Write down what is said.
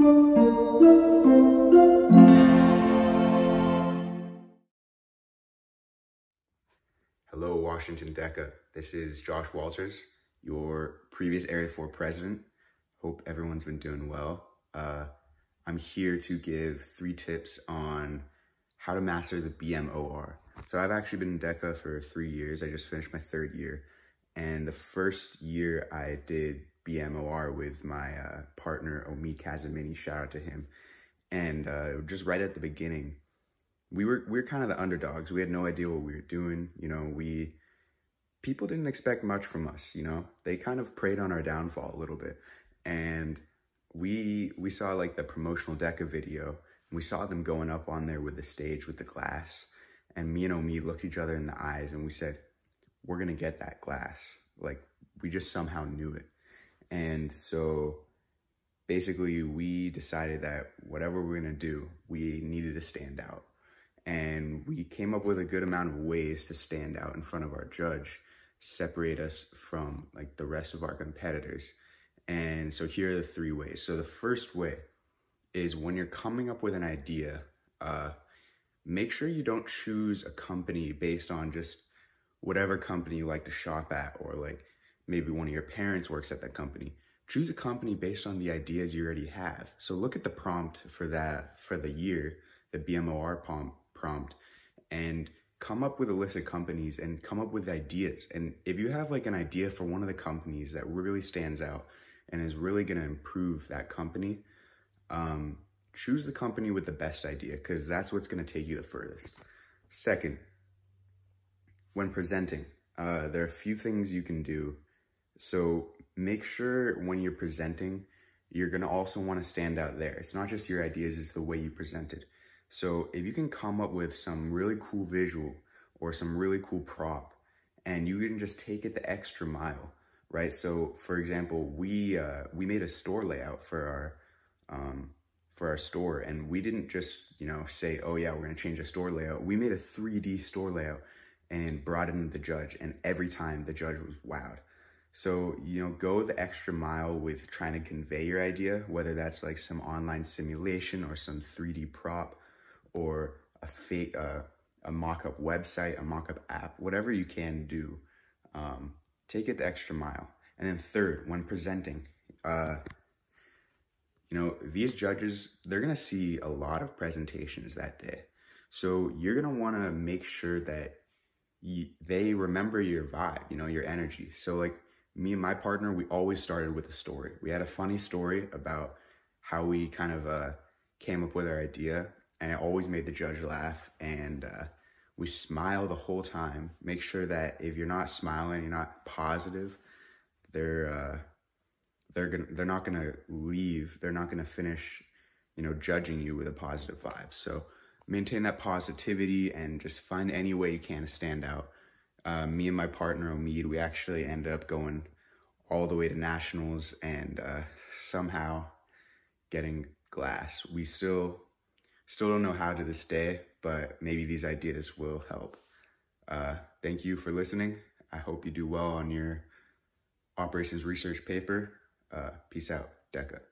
Hello, Washington DECA. This is Josh Wolters, your previous Area 4 president. Hope everyone's been doing well. Uh, I'm here to give three tips on how to master the BMOR. So I've actually been in DECA for three years. I just finished my third year. And the first year I did BMOR with my uh, partner, Omid Kazimini, shout out to him. And uh, just right at the beginning, we were we were kind of the underdogs. We had no idea what we were doing. You know, we people didn't expect much from us. You know, they kind of preyed on our downfall a little bit, and we we saw like the promotional DECA video. And we saw them going up on there with the stage with the glass, and me and Omid looked each other in the eyes and we said, "We're gonna get that glass." Like we just somehow knew it, and so basically we decided that whatever we're gonna do, we needed to stand out and we came up with a good amount of ways to stand out in front of our judge, separate us from like the rest of our competitors. And so here are the three ways. So the first way is when you're coming up with an idea, uh, make sure you don't choose a company based on just whatever company you like to shop at or like maybe one of your parents works at that company. Choose a company based on the ideas you already have. So look at the prompt for that, for the year, the BMOR prompt, and come up with a list of companies and come up with ideas. And if you have like an idea for one of the companies that really stands out and is really going to improve that company, um, choose the company with the best idea because that's what's going to take you the furthest. Second, when presenting, uh, there are a few things you can do. So make sure when you're presenting, you're to also want to stand out there. It's not just your ideas, it's the way you present it. So if you can come up with some really cool visual or some really cool prop and you can just take it the extra mile, right? So for example, we, uh, we made a store layout for our, um, for our store and we didn't just, you know, say, oh yeah, we're to change the store layout. We made a 3D store layout and brought it into the judge and every time the judge was wowed. So, you know, go the extra mile with trying to convey your idea, whether that's like some online simulation or some 3D prop or a fake, uh, a mock-up website, a mock-up app, whatever you can do, um, take it the extra mile. And then third, when presenting, uh, you know, these judges, they're going to see a lot of presentations that day. So you're going to want to make sure that they remember your vibe, you know, your energy. So like me and my partner, we always started with a story. We had a funny story about how we kind of uh, came up with our idea and it always made the judge laugh. And uh, we smile the whole time. Make sure that if you're not smiling, you're not positive, they're uh, they're gonna they're not gonna leave. They're not gonna finish, you know, judging you with a positive vibe. So maintain that positivity and just find any way you can to stand out. Uh, me and my partner Omid, we actually ended up going all the way to nationals and uh, somehow getting glass. We still Still don't know how to this day, but maybe these ideas will help. Uh, thank you for listening. I hope you do well on your operations research paper. Uh, peace out, DECA.